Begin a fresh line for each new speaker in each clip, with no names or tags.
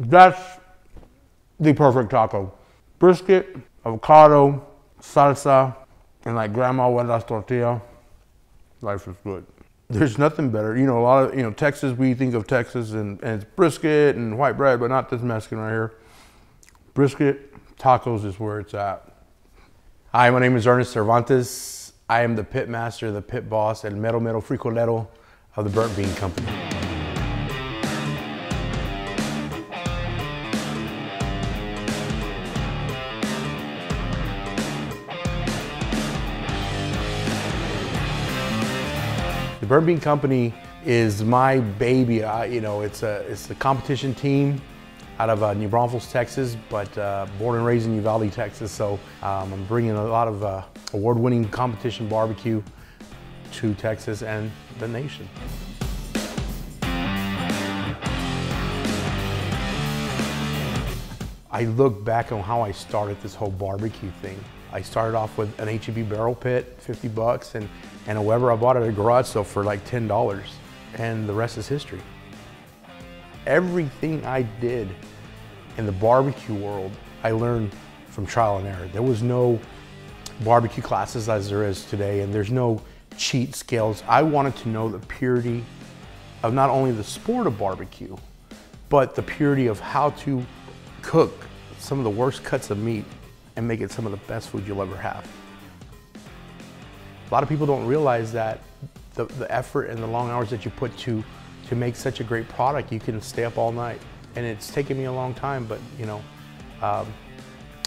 That's the perfect taco. Brisket, avocado, salsa, and like grandma Wenda's tortilla. Life is good. There's nothing better. You know, a lot of, you know, Texas, we think of Texas and, and it's brisket and white bread, but not this Mexican right here. Brisket, tacos is where it's at. Hi, my name is Ernest Servantes. I am the pit master, the pit boss, and mero mero fricolero of the Burnt Bean Company. The Burnt Bean Company is my baby. I, you know, it's a it's a competition team out of uh, New Braunfels, Texas, but uh, born and raised in Uvalde, Texas. So um, I'm bringing a lot of uh, award-winning competition barbecue to Texas and the nation. I look back on how I started this whole barbecue thing. I started off with an HEB barrel pit, 50 bucks, and, and a Weber I bought it at a garage sale for like $10. And the rest is history. Everything I did in the barbecue world, I learned from trial and error. There was no barbecue classes as there is today, and there's no cheat scales. I wanted to know the purity of not only the sport of barbecue, but the purity of how to cook some of the worst cuts of meat and make it some of the best food you'll ever have. A lot of people don't realize that the, the effort and the long hours that you put to, to make such a great product, you can stay up all night. And it's taken me a long time, but you know, um,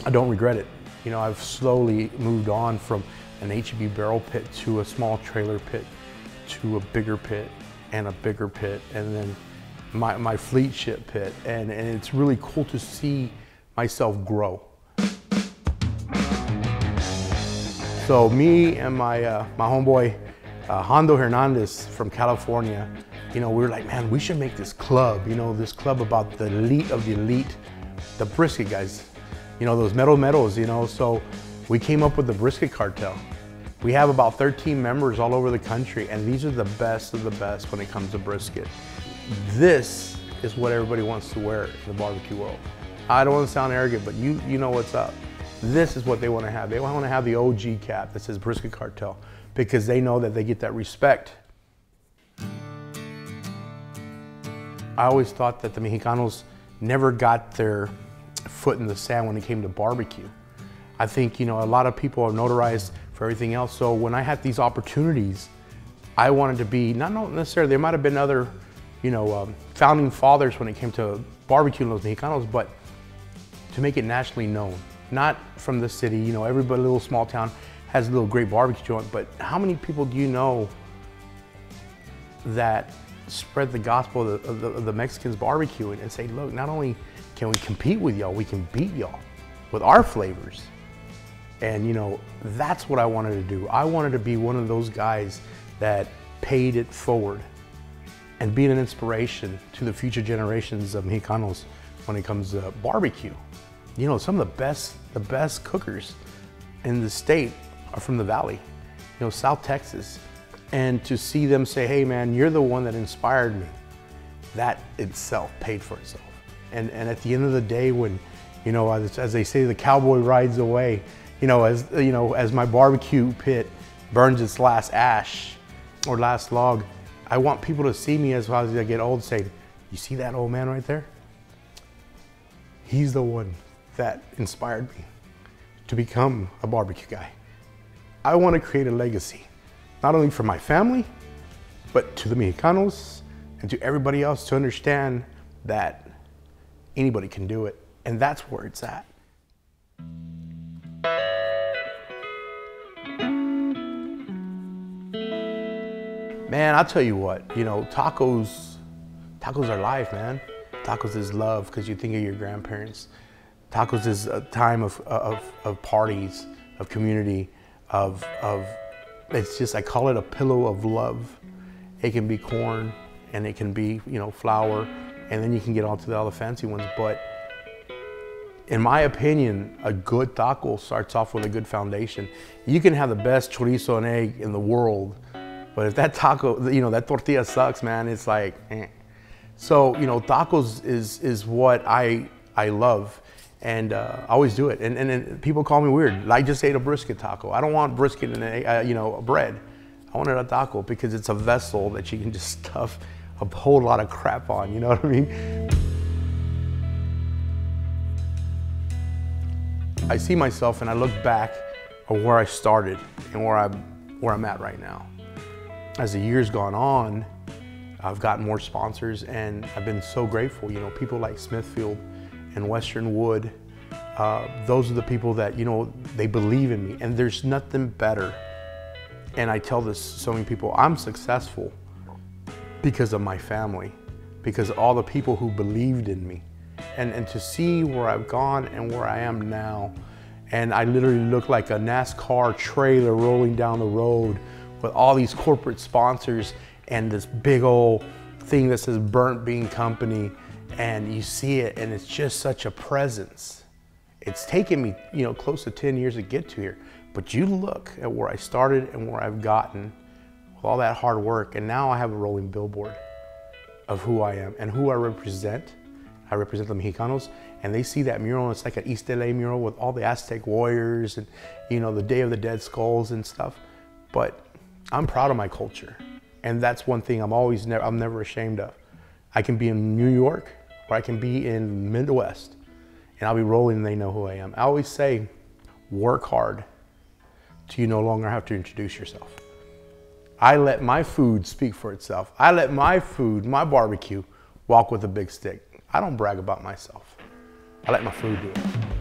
I don't regret it. You know, I've slowly moved on from an HEB barrel pit to a small trailer pit to a bigger pit and a bigger pit and then my, my fleet ship pit. And, and it's really cool to see myself grow. So me and my, uh, my homeboy, uh, Hondo Hernandez from California, you know, we were like, man, we should make this club, you know, this club about the elite of the elite, the brisket guys, you know, those metal medals, you know, so we came up with the brisket cartel. We have about 13 members all over the country, and these are the best of the best when it comes to brisket. This is what everybody wants to wear in the barbecue world. I don't want to sound arrogant, but you, you know what's up. This is what they want to have. They want to have the OG cap that says Brisket Cartel because they know that they get that respect. I always thought that the Mexicanos never got their foot in the sand when it came to barbecue. I think, you know, a lot of people are notarized for everything else. So when I had these opportunities, I wanted to be, not necessarily, there might have been other, you know, um, founding fathers when it came to barbecue Los Mexicanos, but to make it nationally known. Not from the city, you know, everybody, little small town has a little great barbecue joint, but how many people do you know that spread the gospel of the, of the, of the Mexicans barbecuing and say, look, not only can we compete with y'all, we can beat y'all with our flavors. And you know, that's what I wanted to do. I wanted to be one of those guys that paid it forward and being an inspiration to the future generations of Mexicanos when it comes to barbecue. You know, some of the best, the best cookers in the state are from the Valley, you know, South Texas. And to see them say, hey man, you're the one that inspired me, that itself paid for itself. And, and at the end of the day, when, you know, as, as they say, the cowboy rides away, you know, as, you know, as my barbecue pit burns its last ash or last log, I want people to see me as, as I get old say, you see that old man right there? He's the one that inspired me to become a barbecue guy. I want to create a legacy, not only for my family, but to the Mexicanos and to everybody else to understand that anybody can do it. And that's where it's at. Man, I'll tell you what, you know, tacos, tacos are life, man. Tacos is love because you think of your grandparents. Tacos is a time of, of, of parties, of community, of, of, it's just, I call it a pillow of love. It can be corn and it can be, you know, flour, and then you can get onto the other fancy ones. But in my opinion, a good taco starts off with a good foundation. You can have the best chorizo and egg in the world, but if that taco, you know, that tortilla sucks, man, it's like, eh. So, you know, tacos is, is what I, I love and uh, I always do it. And, and, and, people call me weird. I just ate a brisket taco. I don't want brisket in a, uh, you know, bread. I wanted a taco because it's a vessel that you can just stuff a whole lot of crap on, you know what I mean? I see myself and I look back on where I started and where I'm, where I'm at right now. As the years gone on, I've gotten more sponsors and I've been so grateful. You know, people like Smithfield and Western Wood, uh, those are the people that, you know, they believe in me and there's nothing better. And I tell this so many people, I'm successful because of my family, because all the people who believed in me. And, and to see where I've gone and where I am now, and I literally look like a NASCAR trailer rolling down the road with all these corporate sponsors and this big old thing that says Burnt Bean Company and you see it and it's just such a presence. It's taken me, you know, close to 10 years to get to here, but you look at where I started and where I've gotten with all that hard work and now I have a rolling billboard of who I am and who I represent. I represent the Mexicanos and they see that mural it's like an East LA mural with all the Aztec warriors and, you know, the Day of the Dead Skulls and stuff. But I'm proud of my culture. And that's one thing I'm always never, I'm never ashamed of. I can be in New York or I can be in Midwest and I'll be rolling and they know who I am. I always say, work hard till you no longer have to introduce yourself. I let my food speak for itself. I let my food, my barbecue, walk with a big stick. I don't brag about myself. I let my food do it.